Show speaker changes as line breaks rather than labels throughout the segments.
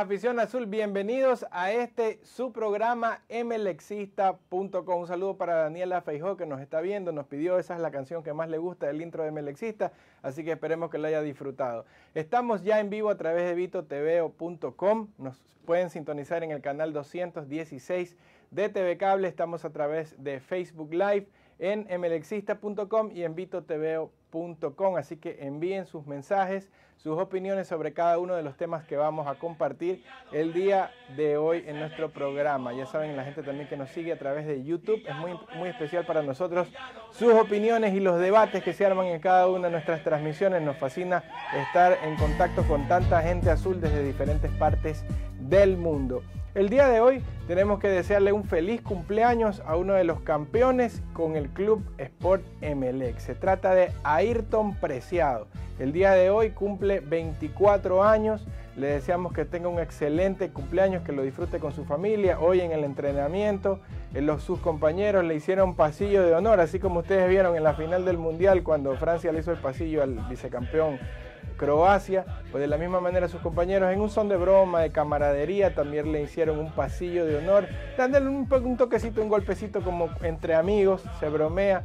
afición azul. Bienvenidos a este su programa mlexista.com. Un saludo para Daniela Feijó que nos está viendo. Nos pidió, esa es la canción que más le gusta del intro de Mlexista, así que esperemos que lo haya disfrutado. Estamos ya en vivo a través de vitotv.com. Nos pueden sintonizar en el canal 216 de TV Cable. Estamos a través de Facebook Live en mlexista.com y en Así que envíen sus mensajes sus opiniones sobre cada uno de los temas que vamos a compartir el día de hoy en nuestro programa. Ya saben, la gente también que nos sigue a través de YouTube, es muy, muy especial para nosotros sus opiniones y los debates que se arman en cada una de nuestras transmisiones. Nos fascina estar en contacto con tanta gente azul desde diferentes partes del mundo. El día de hoy tenemos que desearle un feliz cumpleaños a uno de los campeones con el Club Sport Emelec. Se trata de Ayrton Preciado. El día de hoy cumple 24 años. Le deseamos que tenga un excelente cumpleaños, que lo disfrute con su familia. Hoy en el entrenamiento, en los, sus compañeros le hicieron pasillo de honor, así como ustedes vieron en la final del Mundial cuando Francia le hizo el pasillo al vicecampeón Croacia, pues de la misma manera sus compañeros en un son de broma, de camaradería, también le hicieron un pasillo de honor, dándole un, toquecito, un golpecito como entre amigos, se bromea.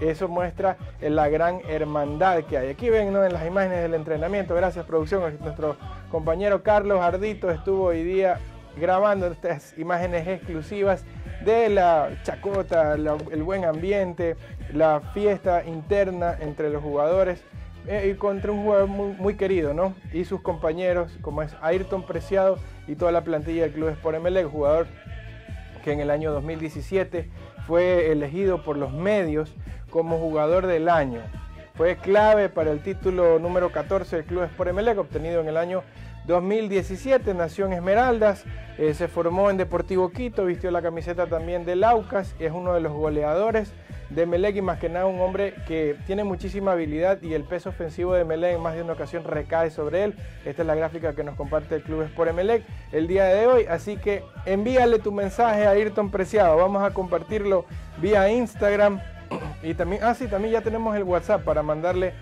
Eso muestra la gran hermandad que hay. Aquí ven en las imágenes del entrenamiento. Gracias, producción. Nuestro compañero Carlos Ardito estuvo hoy día grabando estas imágenes exclusivas de la chacota, el buen ambiente, la fiesta interna entre los jugadores. Eh, y contra un jugador muy, querido, ¿no? Y sus compañeros, como es Ayrton Preciado y toda la plantilla del Club Sport MLE, jugador que en el año 2017 fue elegido por los medios como jugador del año. Fue clave para el título número 14 del Club Sport Emelec, obtenido en el año 2017. Nació en Esmeraldas, eh, se formó en Deportivo Quito, vistió la camiseta también del Aucas, es uno de los goleadores de Melec y más que nada un hombre que tiene muchísima habilidad y el peso ofensivo de Melec en más de una ocasión recae sobre él. Esta es la gráfica que nos comparte el Club Sport Melec el día de hoy, así que envíale tu mensaje a Ayrton Preciado, vamos a compartirlo vía Instagram y también, ah sí, también ya tenemos el WhatsApp para mandarle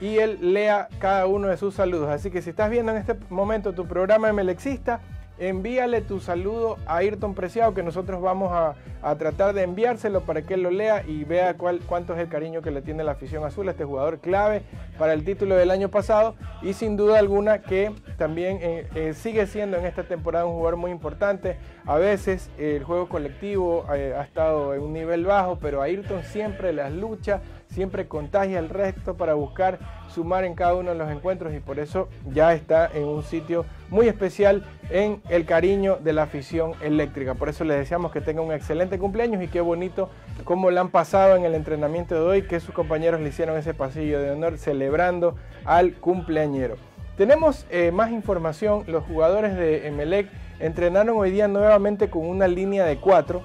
y él lea cada uno de sus saludos. Así que si estás viendo en este momento tu programa Melexista, envíale tu saludo a Ayrton Preciado, que nosotros vamos a, tratar de enviárselo para que él lo lea y vea cuánto es el cariño que le tiene la afición azul a este jugador clave para el título del año pasado y sin duda alguna que también eh, eh, sigue siendo en esta temporada un jugador muy importante. A veces el juego colectivo eh, ha estado en un nivel bajo, pero Ayrton siempre las lucha siempre contagia el resto para buscar sumar en cada uno de los encuentros y por eso ya está en un sitio muy especial en el cariño de la afición eléctrica. Por eso les deseamos que tenga un excelente cumpleaños y qué bonito cómo le han pasado en el entrenamiento de hoy, que sus compañeros le hicieron ese pasillo de honor celebrando al cumpleañero. Tenemos eh, más información, los jugadores de Emelec entrenaron hoy día nuevamente con una línea de cuatro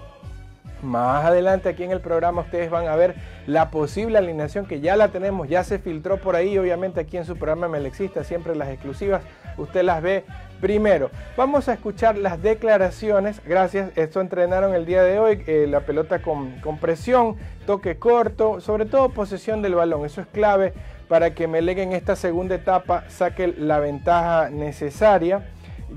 más adelante aquí en el programa ustedes van a ver la posible alineación que ya la tenemos, ya se filtró por ahí, obviamente aquí en su programa Melexista, siempre las exclusivas, usted las ve primero. Vamos a escuchar las declaraciones, gracias, esto entrenaron el día de hoy, eh, la pelota con, presión, toque corto, sobre todo posesión del balón, eso es clave para que Melec en esta segunda etapa saque la ventaja necesaria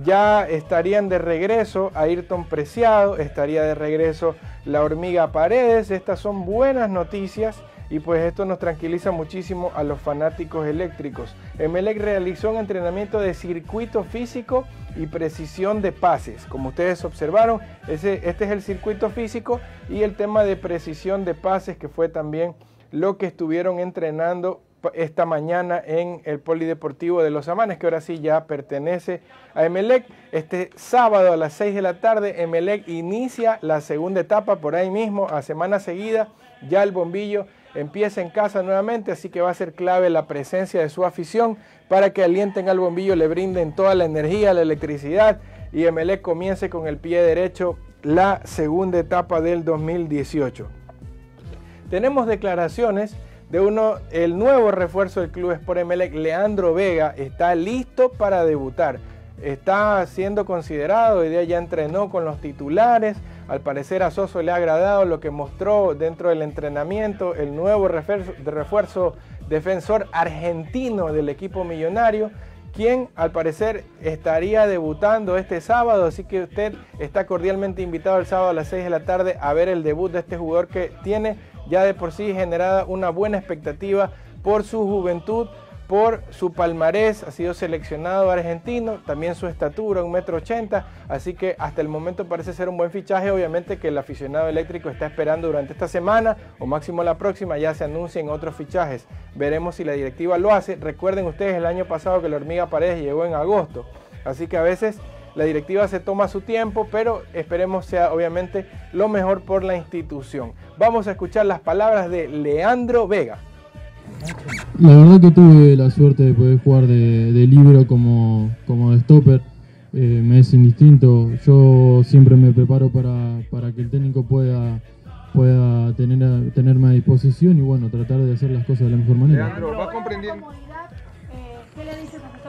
ya estarían de regreso Ayrton Preciado, estaría de regreso la hormiga Paredes. Estas son buenas noticias y pues esto nos tranquiliza muchísimo a los fanáticos eléctricos. Emelec realizó un entrenamiento de circuito físico y precisión de pases. Como ustedes observaron, ese, este es el circuito físico y el tema de precisión de pases que fue también lo que estuvieron entrenando esta mañana en el Polideportivo de Los Amanes, que ahora sí ya pertenece a Emelec. Este sábado a las 6 de la tarde, Emelec inicia la segunda etapa por ahí mismo, a semana seguida. Ya el bombillo empieza en casa nuevamente, así que va a ser clave la presencia de su afición para que alienten al bombillo, le brinden toda la energía, la electricidad y Emelec comience con el pie derecho la segunda etapa del 2018. Tenemos declaraciones de uno, el nuevo refuerzo del Club Sport Emelec, Leandro Vega, está listo para debutar. Está siendo considerado, hoy día ya entrenó con los titulares. Al parecer a Soso le ha agradado lo que mostró dentro del entrenamiento el nuevo refuerzo, refuerzo defensor argentino del equipo millonario quien al parecer estaría debutando este sábado, así que usted está cordialmente invitado el sábado a las 6 de la tarde a ver el debut de este jugador que tiene ya de por sí generada una buena expectativa por su juventud, por su palmarés, ha sido seleccionado argentino, también su estatura, un metro ochenta, así que hasta el momento parece ser un buen fichaje, obviamente que el aficionado eléctrico está esperando durante esta semana o máximo la próxima ya se anuncien otros fichajes, veremos si la directiva lo hace, recuerden ustedes el año pasado que la hormiga Paredes llegó en agosto, así que a veces la directiva se toma su tiempo, pero esperemos sea obviamente lo mejor por la institución. Vamos a escuchar las palabras de Leandro Vega.
La verdad que tuve la suerte de poder jugar de, libro como, como de stopper. Eh, me es indistinto. Yo siempre me preparo para, para que el técnico pueda, pueda tener tenerme a disposición y bueno, tratar de hacer las cosas de la mejor manera.
Leandro, ¿va comprendiendo?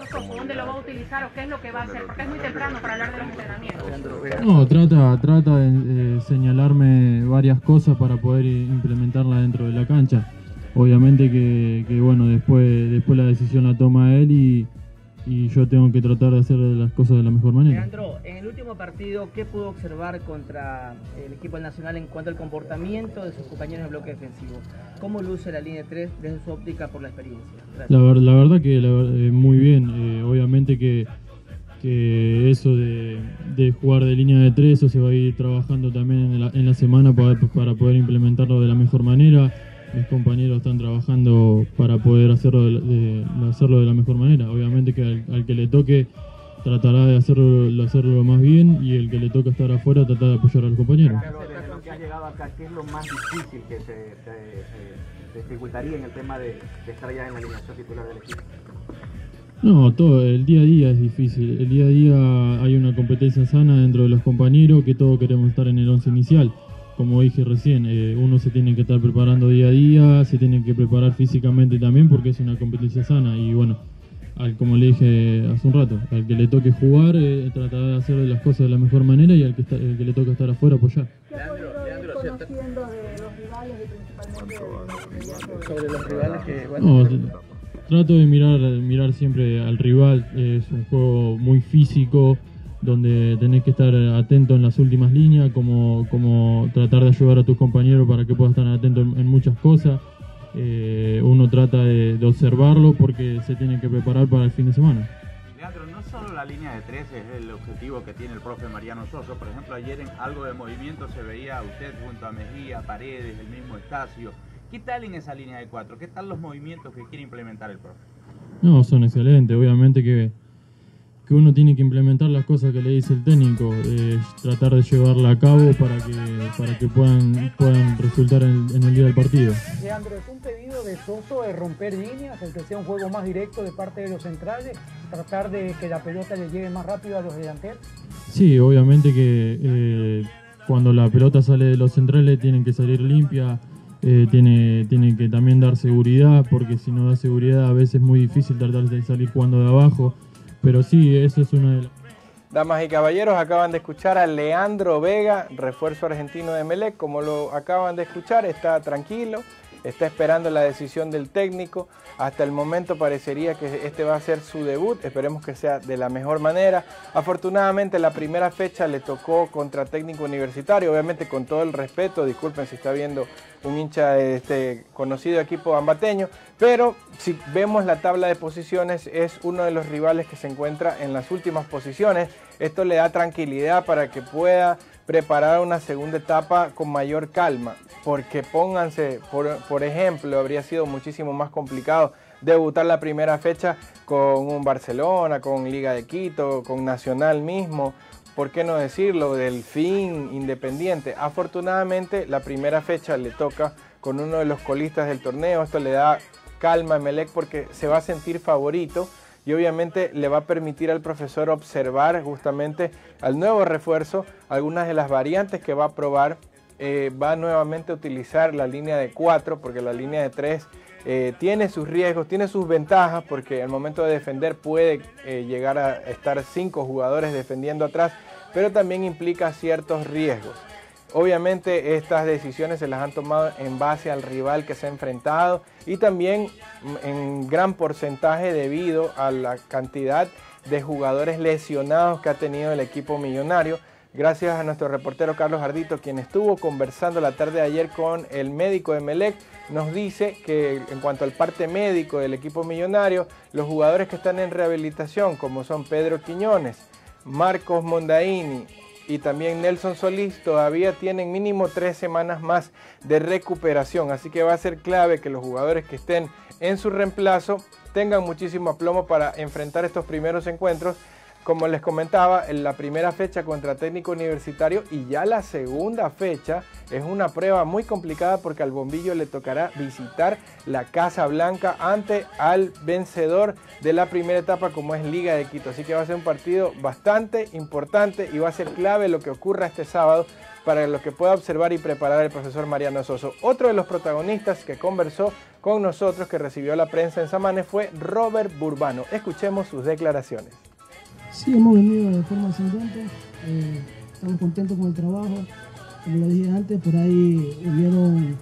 Eh, ¿Qué le dice el profesor Soso? ¿Dónde lo va a utilizar o qué es lo que va a hacer? Porque es muy temprano para hablar de los entrenamientos.
No, trata, trata de eh, señalarme varias cosas para poder implementarla dentro de la cancha obviamente que, bueno, después, después la decisión la toma él y, yo tengo que tratar de hacer las cosas de la mejor manera.
Leandro, en el último partido, ¿qué pudo observar contra el equipo nacional en cuanto al comportamiento de sus compañeros en bloque defensivo? ¿Cómo luce la línea 3 desde su óptica por la experiencia?
La, verdad que eh, muy bien, eh, obviamente que, eso de, jugar de línea de 3, eso se va a ir trabajando también en la, semana para, para poder implementarlo de la mejor manera mis compañeros están trabajando para poder hacerlo de, hacerlo de la mejor manera. Obviamente que al, que le toque tratará de hacerlo, hacerlo lo más bien y el que le toque estar afuera tratará de apoyar a los compañeros.
que ha llegado acá, ¿qué es lo más difícil que se, dificultaría en el tema de, estar ya en la alineación titular del equipo?
No, todo, el día a día es difícil. El día a día hay una competencia sana dentro de los compañeros que todos queremos estar en el once inicial como dije recién, eh, uno se tiene que estar preparando día a día, se tiene que preparar físicamente también porque es una competencia sana y bueno, al, como le dije hace un rato, al que le toque jugar, eh, tratar de hacer las cosas de la mejor manera y al que, el que le toque estar afuera apoyar. conociendo de los rivales principalmente sobre los rivales que bueno, trato de mirar mirar siempre al rival, es un juego muy físico donde tenés que estar atento en las últimas líneas, como, como tratar de ayudar a tus compañeros para que puedan estar atentos en, muchas cosas. Eh, uno trata de, observarlo porque se tiene que preparar para el fin de semana.
Leandro, no solo la línea de tres es el objetivo que tiene el profe Mariano Soso. Por ejemplo, ayer en algo de movimiento se veía usted junto a Mejía, Paredes, el mismo Estacio. ¿Qué tal en esa línea de cuatro? ¿Qué tal los movimientos que quiere implementar el profe?
No, son excelentes. Obviamente que que uno tiene que implementar las cosas que le dice el técnico, eh, tratar de llevarla a cabo para que, para que puedan, puedan resultar en, el día del partido.
Leandro, ¿es un pedido de Soso de romper líneas, el que sea un juego más directo de parte de los centrales, tratar de que la pelota le llegue más rápido a los delanteros?
Sí, obviamente que eh, cuando la pelota sale de los centrales tienen que salir limpia, eh, tiene, tiene que también dar seguridad, porque si no da seguridad a veces es muy difícil tratar de salir jugando de abajo. Pero sí, eso es una de las...
Damas y caballeros, acaban de escuchar a Leandro Vega, refuerzo argentino de Melec. Como lo acaban de escuchar, está tranquilo, está esperando la decisión del técnico. Hasta el momento parecería que este va a ser su debut, esperemos que sea de la mejor manera. Afortunadamente la primera fecha le tocó contra técnico universitario, obviamente con todo el respeto, disculpen si está viendo un hincha de este conocido equipo ambateño, pero si vemos la tabla de posiciones es uno de los rivales que se encuentra en las últimas posiciones. Esto le da tranquilidad para que pueda preparar una segunda etapa con mayor calma, porque pónganse, por, ejemplo, habría sido muchísimo más complicado debutar la primera fecha con un Barcelona, con Liga de Quito, con Nacional mismo, ¿por qué no decirlo? Del fin Independiente. Afortunadamente la primera fecha le toca con uno de los colistas del torneo, esto le da calma a Melec porque se va a sentir favorito y obviamente le va a permitir al profesor observar justamente al nuevo refuerzo algunas de las variantes que va a probar. Eh, va nuevamente a utilizar la línea de 4 porque la línea de 3 eh, tiene sus riesgos, tiene sus ventajas porque al momento de defender puede eh, llegar a estar 5 jugadores defendiendo atrás, pero también implica ciertos riesgos. Obviamente estas decisiones se las han tomado en base al rival que se ha enfrentado y también en gran porcentaje debido a la cantidad de jugadores lesionados que ha tenido el equipo millonario. Gracias a nuestro reportero Carlos Ardito, quien estuvo conversando la tarde de ayer con el médico de Melec, nos dice que en cuanto al parte médico del equipo millonario, los jugadores que están en rehabilitación, como son Pedro Quiñones, Marcos Mondaini, y también Nelson Solís todavía tienen mínimo tres semanas más de recuperación. Así que va a ser clave que los jugadores que estén en su reemplazo tengan muchísimo aplomo para enfrentar estos primeros encuentros como les comentaba, en la primera fecha contra técnico universitario y ya la segunda fecha es una prueba muy complicada porque al bombillo le tocará visitar la Casa Blanca ante al vencedor de la primera etapa como es Liga de Quito. Así que va a ser un partido bastante importante y va a ser clave lo que ocurra este sábado para lo que pueda observar y preparar el profesor Mariano Soso. Otro de los protagonistas que conversó con nosotros, que recibió la prensa en Samanes, fue Robert Burbano. Escuchemos sus declaraciones.
Sí, hemos venido de forma ascendente, eh, estamos contentos con el trabajo. Como lo dije antes, por ahí hubieron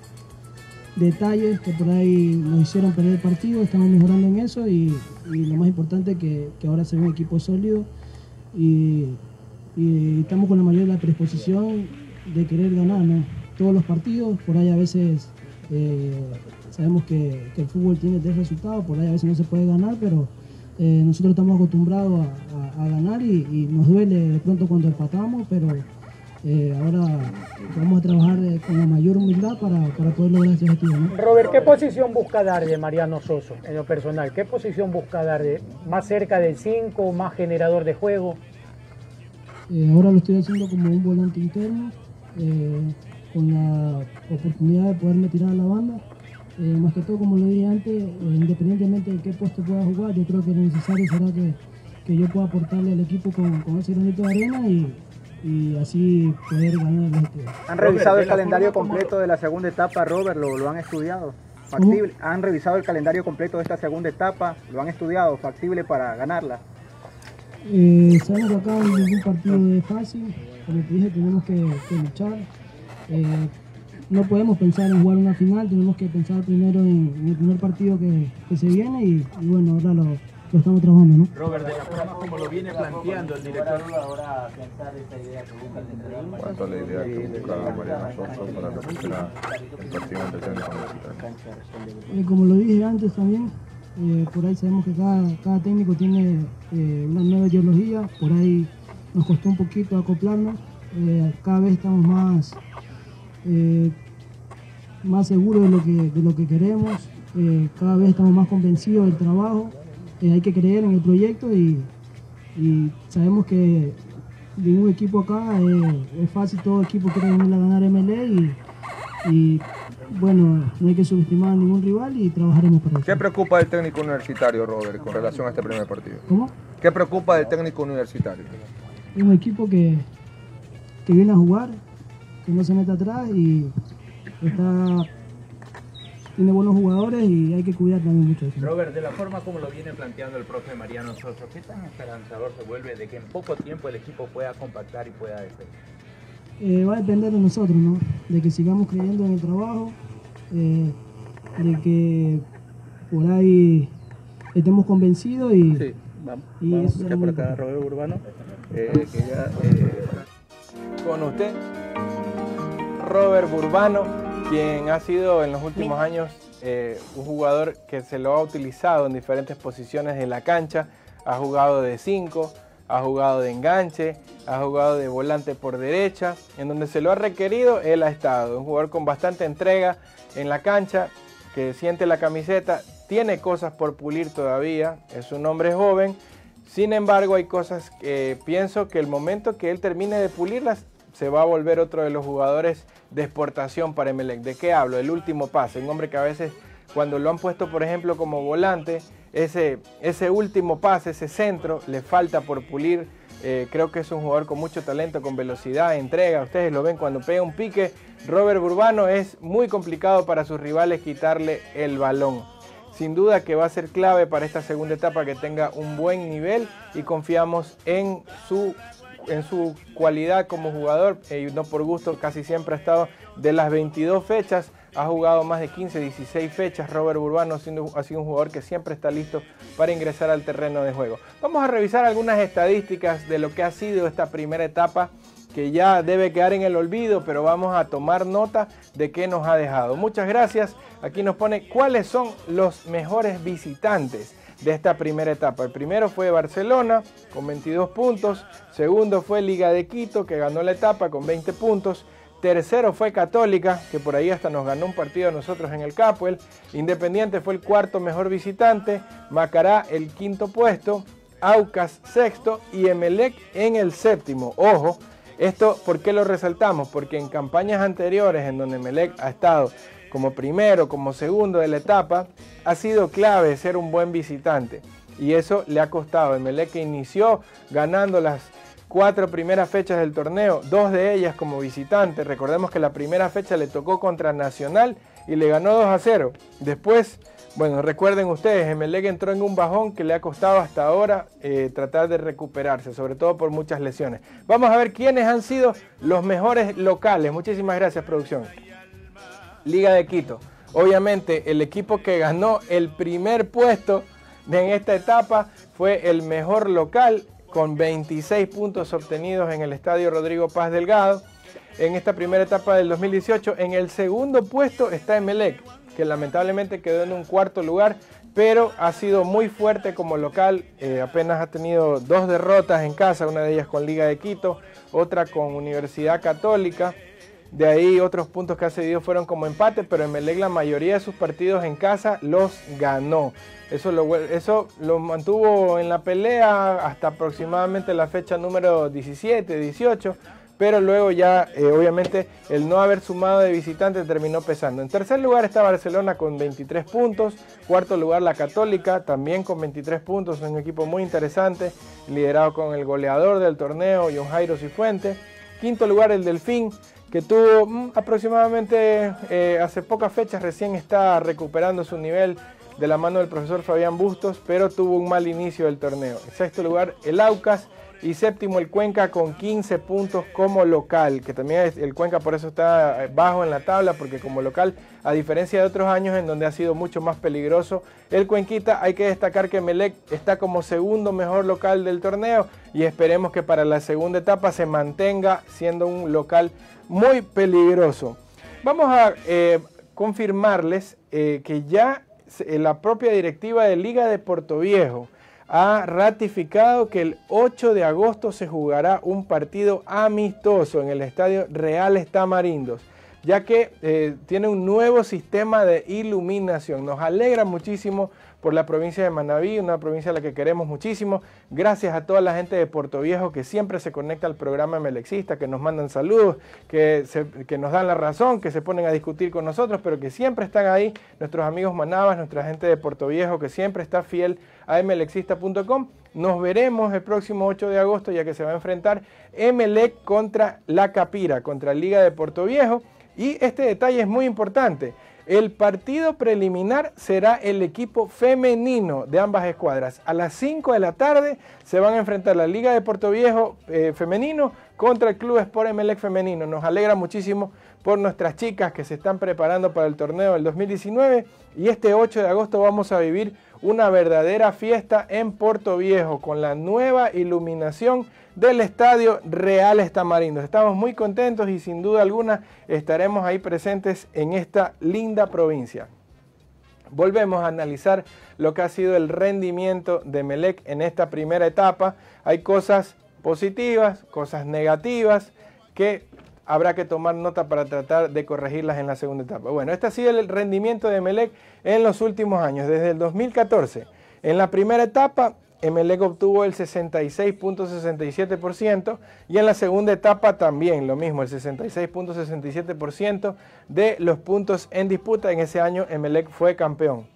detalles que por ahí nos hicieron perder el partido, estamos mejorando en eso y, lo más importante es que, ahora se ve un equipo sólido y, estamos con la mayor de la predisposición de querer ganar todos los partidos, por ahí a veces eh, sabemos que, que, el fútbol tiene tres resultados, por ahí a veces no se puede ganar, pero eh, nosotros estamos acostumbrados a, ganar y, nos duele de pronto cuando empatamos, pero eh, ahora vamos a trabajar eh, con la mayor humildad para, poder lograr este objetivo.
Robert, ¿qué posición busca dar de Mariano Soso en lo personal? ¿Qué posición busca dar de más cerca del 5, más generador de juego?
ahora lo estoy haciendo como un volante interno, con la oportunidad de poderme tirar a la banda eh, más que todo, como lo dije antes, eh, independientemente de qué puesto pueda jugar, yo creo que lo necesario será que, que yo pueda aportarle al equipo con, con ese granito de arena y, y así poder ganar el objetivo.
¿Han revisado el calendario completo de la segunda etapa, Robert? ¿Lo, lo han estudiado? Factible. ¿Han revisado el calendario completo de esta segunda etapa? ¿Lo han estudiado? ¿Factible para ganarla?
Eh, sabemos que acá ningún partido es fácil, como te dije, tenemos que, que luchar. Eh, no podemos pensar en jugar una final, tenemos que pensar primero en, el primer partido que, se viene y, bueno, ahora lo, estamos trabajando, ¿no?
Robert, de la forma como lo viene planteando el director. ahora pensar esta idea que busca
el ¿Cuánto a la idea que busca Mariano Soso para recuperar el partido ante técnico
eh, Como lo dije antes también, eh, por ahí sabemos que cada, cada técnico tiene eh, una nueva ideología, por ahí nos costó un poquito acoplarnos, eh, cada vez estamos más eh, más seguros de lo que, de lo que queremos, eh, cada vez estamos más convencidos del trabajo, eh, hay que creer en el proyecto y, sabemos que ningún equipo acá es fácil, todo equipo quiere venir a ganar MLE y, bueno, no hay que subestimar a ningún rival y trabajaremos para eso.
¿Qué preocupa del técnico universitario, Robert, con relación a este primer partido?
¿Cómo?
¿Qué preocupa del técnico universitario?
Es un equipo que, que viene a jugar, que no se mete atrás y está tiene buenos jugadores y hay que cuidar también mucho eso.
Robert, de la forma como lo viene planteando el profe Mariano Soso, ¿qué tan esperanzador se vuelve de que en poco tiempo el equipo pueda compactar y pueda defender?
Eh, va a depender de nosotros, ¿no? De que sigamos creyendo en el trabajo, eh, de que por ahí estemos convencidos y...
Sí, vamos. Y vamos a por acá Robert Urbano, eh, que ya...
Con usted. Robert Burbano, quien ha sido en los últimos años eh, un jugador que se lo ha utilizado en diferentes posiciones en la cancha. Ha jugado de 5, ha jugado de enganche, ha jugado de volante por derecha. En donde se lo ha requerido, él ha estado. Un jugador con bastante entrega en la cancha, que siente la camiseta, tiene cosas por pulir todavía, es un hombre joven. Sin embargo, hay cosas que pienso que el momento que él termine de pulirlas, se va a volver otro de los jugadores de exportación para Emelec. ¿De qué hablo? El último pase. Un hombre que a veces cuando lo han puesto, por ejemplo, como volante, ese, ese último pase, ese centro, le falta por pulir. Eh, creo que es un jugador con mucho talento, con velocidad, entrega. Ustedes lo ven cuando pega un pique. Robert Burbano es muy complicado para sus rivales quitarle el balón. Sin duda que va a ser clave para esta segunda etapa que tenga un buen nivel y confiamos en su en su cualidad como jugador, eh, no por gusto, casi siempre ha estado de las 22 fechas, ha jugado más de 15, 16 fechas. Robert Burbano siendo, ha sido un jugador que siempre está listo para ingresar al terreno de juego. Vamos a revisar algunas estadísticas de lo que ha sido esta primera etapa que ya debe quedar en el olvido, pero vamos a tomar nota de qué nos ha dejado. Muchas gracias. Aquí nos pone cuáles son los mejores visitantes de esta primera etapa. El primero fue Barcelona con 22 puntos, segundo fue Liga de Quito que ganó la etapa con 20 puntos, tercero fue Católica que por ahí hasta nos ganó un partido a nosotros en el Capuel, Independiente fue el cuarto mejor visitante, Macará el quinto puesto, Aucas sexto y Emelec en el séptimo. Ojo, esto ¿por qué lo resaltamos? Porque en campañas anteriores en donde Emelec ha estado como primero, como segundo de la etapa, ha sido clave ser un buen visitante. Y eso le ha costado. Emelec que inició ganando las cuatro primeras fechas del torneo, dos de ellas como visitante. Recordemos que la primera fecha le tocó contra Nacional y le ganó 2 a 0. Después, bueno, recuerden ustedes, Emelec entró en un bajón que le ha costado hasta ahora eh, tratar de recuperarse, sobre todo por muchas lesiones. Vamos a ver quiénes han sido los mejores locales. Muchísimas gracias, producción. Liga de Quito. Obviamente el equipo que ganó el primer puesto en esta etapa fue el mejor local con 26 puntos obtenidos en el estadio Rodrigo Paz Delgado. En esta primera etapa del 2018, en el segundo puesto está Emelec, que lamentablemente quedó en un cuarto lugar, pero ha sido muy fuerte como local. Eh, apenas ha tenido dos derrotas en casa, una de ellas con Liga de Quito, otra con Universidad Católica. De ahí otros puntos que ha cedido fueron como empate, pero Emelec la mayoría de sus partidos en casa los ganó. Eso lo, eso mantuvo en la pelea hasta aproximadamente la fecha número 17, 18, pero luego ya eh, obviamente el no haber sumado de visitantes terminó pesando. En tercer lugar está Barcelona con 23 puntos, cuarto lugar la Católica también con 23 puntos, un equipo muy interesante, liderado con el goleador del torneo, John Jairo Cifuente. Quinto lugar el Delfín, que tuvo mm, aproximadamente eh, hace pocas fechas, recién está recuperando su nivel de la mano del profesor Fabián Bustos, pero tuvo un mal inicio del torneo. En sexto lugar el Aucas y séptimo el Cuenca con 15 puntos como local, que también el Cuenca por eso está eh, bajo en la tabla, porque como local, a diferencia de otros años en donde ha sido mucho más peligroso, el Cuenquita hay que destacar que Melec está como segundo mejor local del torneo y esperemos que para la segunda etapa se mantenga siendo un local muy peligroso. Vamos a eh, confirmarles eh, que ya la propia directiva de Liga de Puerto Viejo ha ratificado que el 8 de agosto se jugará un partido amistoso en el estadio Reales Tamarindos, ya que eh, tiene un nuevo sistema de iluminación. Nos alegra muchísimo por la provincia de Manabí, una provincia a la que queremos muchísimo. Gracias a toda la gente de Puerto Viejo que siempre se conecta al programa Melexista, que nos mandan saludos, que, que nos dan la razón, que se ponen a discutir con nosotros, pero que siempre están ahí, nuestros amigos manabas, nuestra gente de Puerto Viejo, que siempre está fiel a mlexista.com. Nos veremos el próximo 8 de agosto, ya que se va a enfrentar Emelec contra La Capira, contra Liga de Puerto Viejo. Y este detalle es muy importante. El partido preliminar será el equipo femenino de ambas escuadras. A las 5 de la tarde se van a enfrentar la Liga de Puerto Viejo eh, femenino contra el Club Sport Emelec femenino. Nos alegra muchísimo por nuestras chicas que se están preparando para el torneo del 2019 y este 8 de agosto vamos a vivir una verdadera fiesta en Puerto Viejo con la nueva iluminación del Estadio Real Estamarindos. Estamos muy contentos y sin duda alguna estaremos ahí presentes en esta linda provincia. Volvemos a analizar lo que ha sido el rendimiento de Melec en esta primera etapa. Hay cosas positivas, cosas negativas que habrá que tomar nota para tratar de corregirlas en la segunda etapa. Bueno, este ha sido el rendimiento de Melec en los últimos años, desde el 2014. En la primera etapa Emelec obtuvo el 66.67% y en la segunda etapa también lo mismo, el 66.67% de los puntos en disputa. En ese año Emelec fue campeón.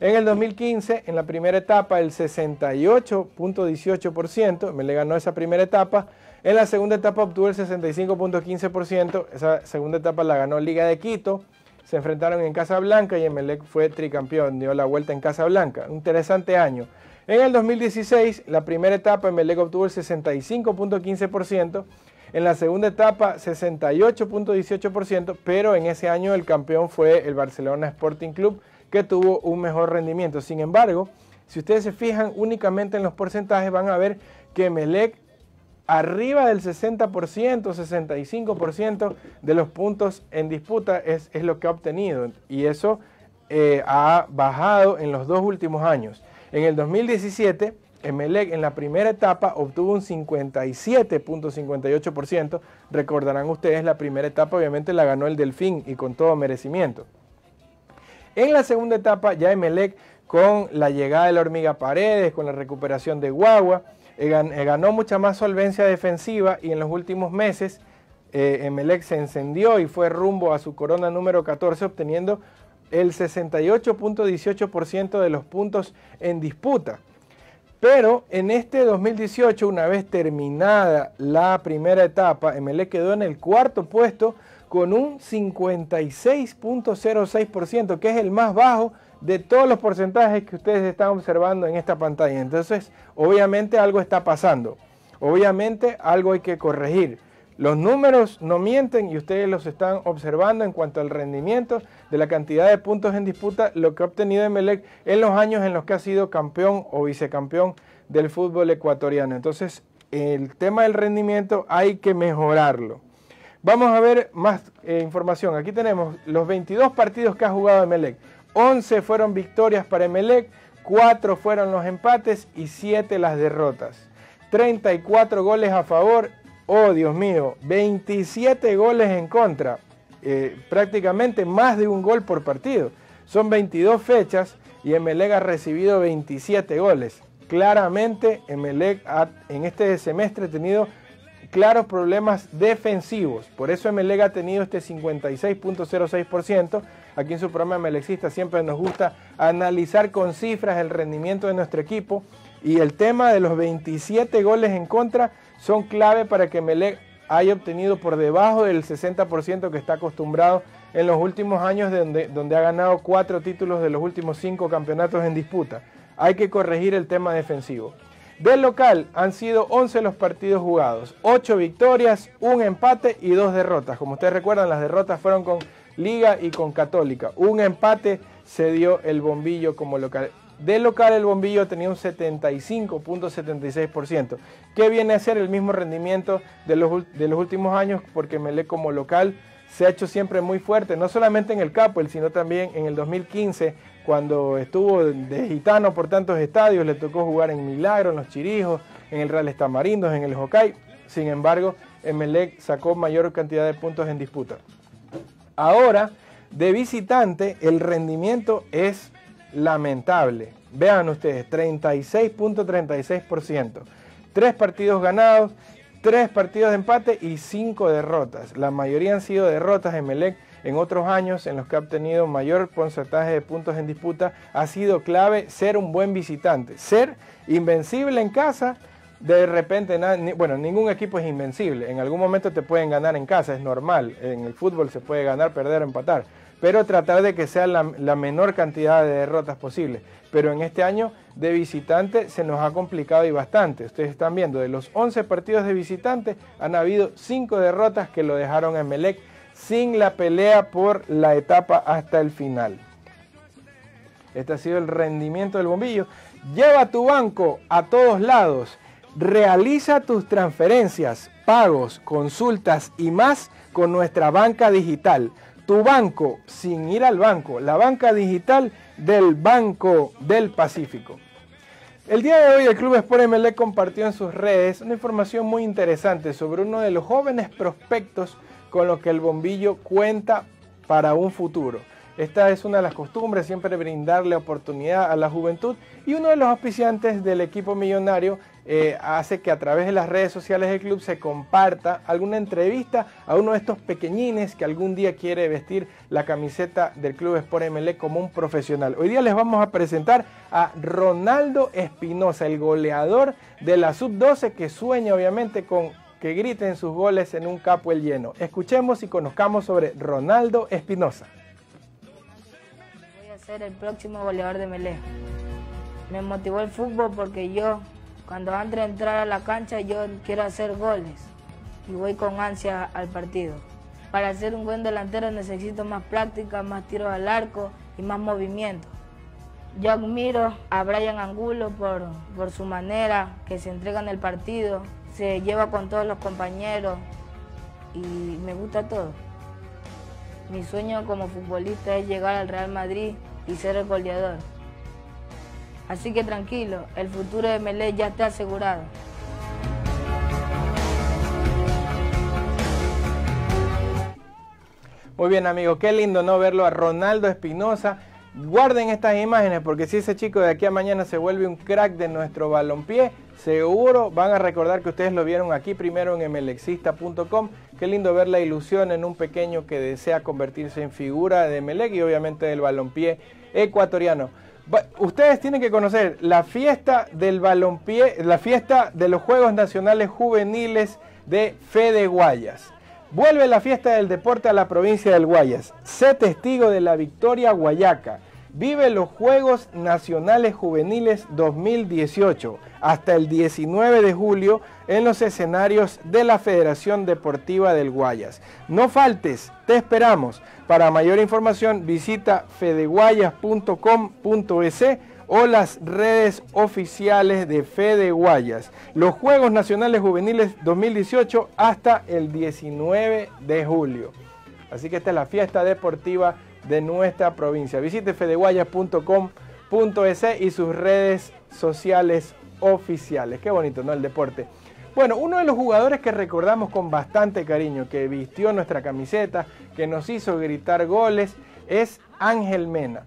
En el 2015, en la primera etapa, el 68.18%, Emelec ganó esa primera etapa. En la segunda etapa obtuvo el 65.15%, esa segunda etapa la ganó Liga de Quito. Se enfrentaron en Casablanca y Emelec fue tricampeón, dio la vuelta en Casablanca. Un interesante año. En el 2016, la primera etapa, Emelec obtuvo el 65.15%, en la segunda etapa 68.18%, pero en ese año el campeón fue el Barcelona Sporting Club, que tuvo un mejor rendimiento. Sin embargo, si ustedes se fijan únicamente en los porcentajes, van a ver que Emelec arriba del 60%, 65% de los puntos en disputa es, es, lo que ha obtenido. Y eso eh, ha bajado en los dos últimos años. En el 2017, Emelec en la primera etapa obtuvo un 57.58%. Recordarán ustedes, la primera etapa obviamente la ganó el Delfín y con todo merecimiento. En la segunda etapa ya Emelec con la llegada de la hormiga Paredes, con la recuperación de Guagua, eh, eh, ganó mucha más solvencia defensiva y en los últimos meses eh, Emelec se encendió y fue rumbo a su corona número 14 obteniendo el 68.18% de los puntos en disputa. Pero en este 2018, una vez terminada la primera etapa, MLE quedó en el cuarto puesto con un 56.06%, que es el más bajo de todos los porcentajes que ustedes están observando en esta pantalla. Entonces, obviamente algo está pasando. Obviamente algo hay que corregir. Los números no mienten y ustedes los están observando en cuanto al rendimiento de la cantidad de puntos en disputa, lo que ha obtenido Emelec en los años en los que ha sido campeón o vicecampeón del fútbol ecuatoriano. Entonces, el tema del rendimiento hay que mejorarlo. Vamos a ver más eh, información. Aquí tenemos los 22 partidos que ha jugado Emelec. 11 fueron victorias para Emelec, 4 fueron los empates y 7 las derrotas. 34 goles a favor Oh, Dios mío, 27 goles en contra, eh, prácticamente más de un gol por partido. Son 22 fechas y Emelec ha recibido 27 goles. Claramente Emelec ha en este semestre tenido claros problemas defensivos. Por eso Emelec ha tenido este 56.06%. Aquí en su programa Emelecista siempre nos gusta analizar con cifras el rendimiento de nuestro equipo. Y el tema de los 27 goles en contra son clave para que Melec haya obtenido por debajo del 60% que está acostumbrado en los últimos años donde, donde ha ganado cuatro títulos de los últimos cinco campeonatos en disputa. Hay que corregir el tema defensivo. Del local han sido 11 los partidos jugados, 8 victorias, un empate y dos derrotas. Como ustedes recuerdan, las derrotas fueron con Liga y con Católica. Un empate se dio el bombillo como local. De local el bombillo tenía un 75.76%, que viene a ser el mismo rendimiento de los, últimos años porque Melé como local se ha hecho siempre muy fuerte, no solamente en el Capel, sino también en el 2015, cuando estuvo de gitano por tantos estadios, le tocó jugar en Milagro, en Los Chirijos, en el Real Estamarindos, en el Hokkaido. Sin embargo, Emelec sacó mayor cantidad de puntos en disputa. Ahora, de visitante, el rendimiento es lamentable. Vean ustedes, 36.36%. Tres partidos ganados, tres partidos de empate y cinco derrotas. La mayoría han sido derrotas en Melec. En otros años en los que ha obtenido mayor porcentaje de puntos en disputa, ha sido clave ser un buen visitante. Ser invencible en casa, de repente, bueno, ningún equipo es invencible. En algún momento te pueden ganar en casa, es normal. En el fútbol se puede ganar, perder, empatar pero tratar de que sea la, menor cantidad de derrotas posible. Pero en este año de visitante se nos ha complicado y bastante. Ustedes están viendo, de los 11 partidos de visitante han habido 5 derrotas que lo dejaron en Melec sin la pelea por la etapa hasta el final. Este ha sido el rendimiento del bombillo. Lleva tu banco a todos lados. Realiza tus transferencias, pagos, consultas y más con nuestra banca digital tu banco sin ir al banco, la banca digital del Banco del Pacífico. El día de hoy el Club Sport MLE compartió en sus redes una información muy interesante sobre uno de los jóvenes prospectos con los que el bombillo cuenta para un futuro. Esta es una de las costumbres, siempre brindarle oportunidad a la juventud y uno de los auspiciantes del equipo millonario eh, hace que a través de las redes sociales del club se comparta alguna entrevista a uno de estos pequeñines que algún día quiere vestir la camiseta del Club Sport MLE como un profesional. Hoy día les vamos a presentar a Ronaldo Espinosa, el goleador de la Sub-12 que sueña obviamente con que griten sus goles en un capo el lleno. Escuchemos y conozcamos sobre Ronaldo Espinosa.
Voy a ser el próximo goleador de Melé. Me motivó el fútbol porque yo, cuando de entrar a la cancha, yo quiero hacer goles y voy con ansia al partido. Para ser un buen delantero necesito más práctica, más tiros al arco y más movimiento. Yo admiro a Brian Angulo por, por su manera, que se entrega en el partido, se lleva con todos los compañeros y me gusta todo. Mi sueño como futbolista es llegar al Real Madrid y ser el goleador. Así que tranquilo, el futuro de Melé ya está asegurado.
Muy bien amigos, qué lindo no verlo a Ronaldo Espinosa. Guarden estas imágenes porque si ese chico de aquí a mañana se vuelve un crack de nuestro balompié, seguro van a recordar que ustedes lo vieron aquí primero en mlexista.com. Qué lindo ver la ilusión en un pequeño que desea convertirse en figura de Melec y obviamente del balompié ecuatoriano. Ustedes tienen que conocer la fiesta del balompié, la fiesta de los Juegos Nacionales Juveniles de Fede Guayas. Vuelve la fiesta del deporte a la provincia del Guayas. Sé testigo de la victoria guayaca. Vive los Juegos Nacionales Juveniles 2018 hasta el 19 de julio en los escenarios de la Federación Deportiva del Guayas. No faltes, te esperamos. Para mayor información visita fedeguayas.com.es o las redes oficiales de Fede Guayas. Los Juegos Nacionales Juveniles 2018 hasta el 19 de julio. Así que esta es la fiesta deportiva de nuestra provincia. Visite fedeguayas.com.es y sus redes sociales oficiales. Qué bonito, ¿no? El deporte. Bueno, uno de los jugadores que recordamos con bastante cariño, que vistió nuestra camiseta, que nos hizo gritar goles, es Ángel Mena.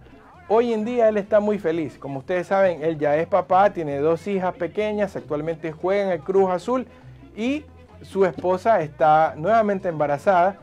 Hoy en día él está muy feliz. Como ustedes saben, él ya es papá, tiene dos hijas pequeñas, actualmente juega en el Cruz Azul y su esposa está nuevamente embarazada.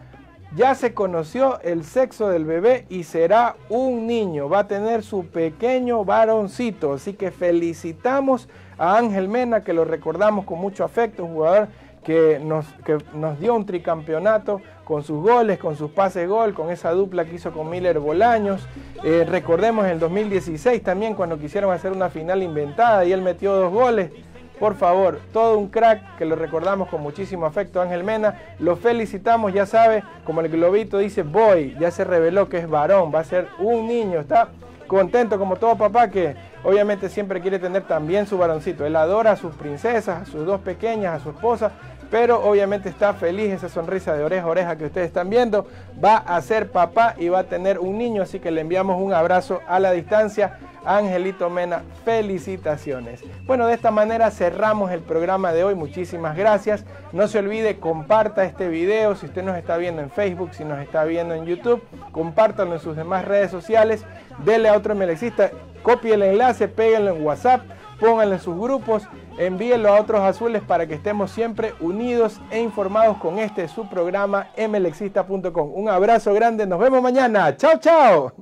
Ya se conoció el sexo del bebé y será un niño. Va a tener su pequeño varoncito. Así que felicitamos a Ángel Mena, que lo recordamos con mucho afecto, jugador que nos, que nos dio un tricampeonato con sus goles, con sus pases gol, con esa dupla que hizo con Miller Bolaños. Eh, recordemos en el 2016 también cuando quisieron hacer una final inventada y él metió dos goles. Por favor, todo un crack que lo recordamos con muchísimo afecto, Ángel Mena. Lo felicitamos, ya sabe, como el globito dice, voy, ya se reveló que es varón, va a ser un niño. Está contento como todo papá que obviamente siempre quiere tener también su varoncito. Él adora a sus princesas, a sus dos pequeñas, a su esposa, pero obviamente está feliz, esa sonrisa de oreja a oreja que ustedes están viendo, va a ser papá y va a tener un niño, así que le enviamos un abrazo a la distancia. Angelito Mena, felicitaciones. Bueno, de esta manera cerramos el programa de hoy. Muchísimas gracias. No se olvide, comparta este video. Si usted nos está viendo en Facebook, si nos está viendo en YouTube, compártanlo en sus demás redes sociales. Dele a otro melexista, copie el enlace, péguenlo en WhatsApp, pónganlo en sus grupos envíenlo a otros azules para que estemos siempre unidos e informados con este su programa mlexista.com. Un abrazo grande, nos vemos mañana. Chao, chao.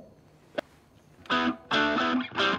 Thank you.